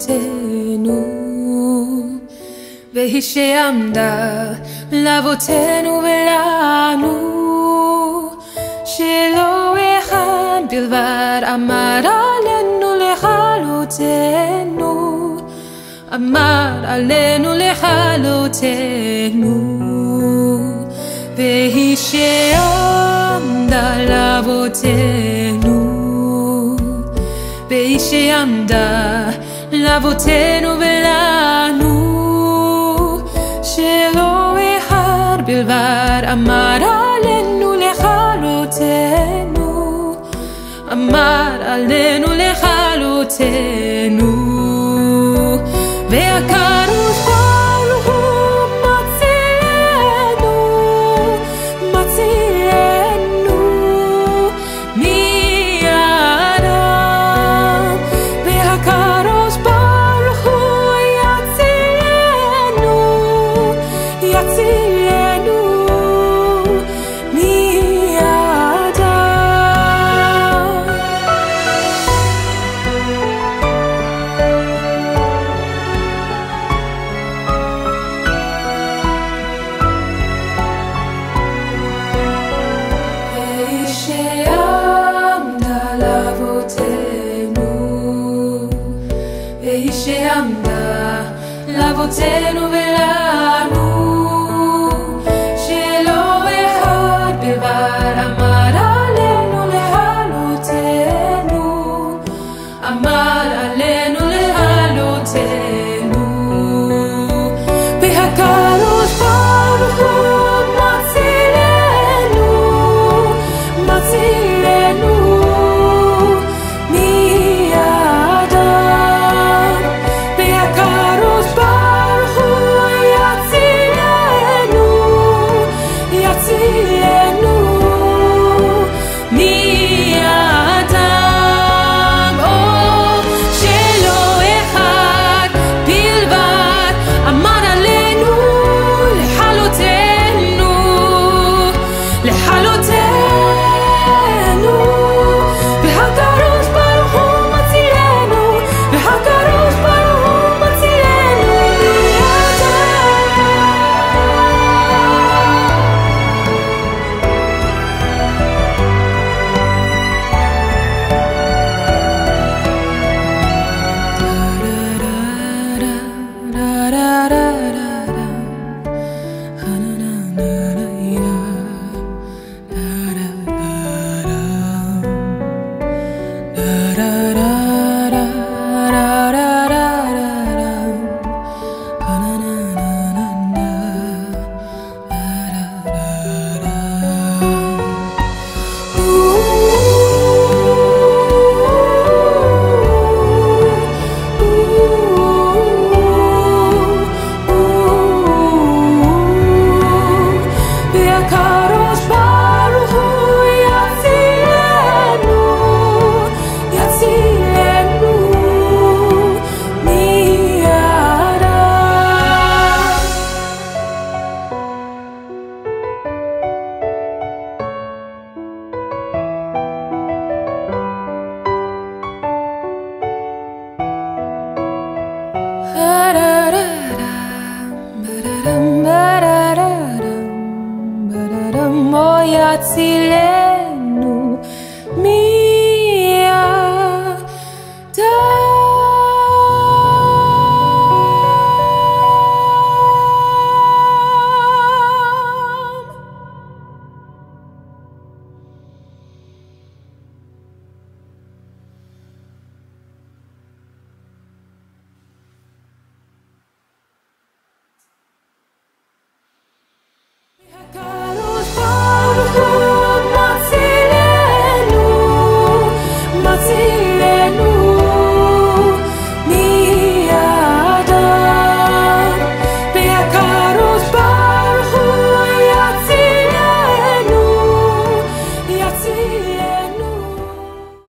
אבותינו והיא שעמדה לאבותינו ולנו שלא אחד בלבד אמר עלינו לכלותנו אמר עלינו לכלותנו והיא שעמדה לאבותינו והיא שעמדה לאבותינו ולנו. שלא אחד בלבד עמד עלינו לכלותנו, עמד עלינו לכלותנו, והקדוש שעמדה לאבותינו ולנו, שלא אחד בלבד עמד עלינו לכלותנו, עמד עלינו לכלותנו, והקדוש see. heart sealed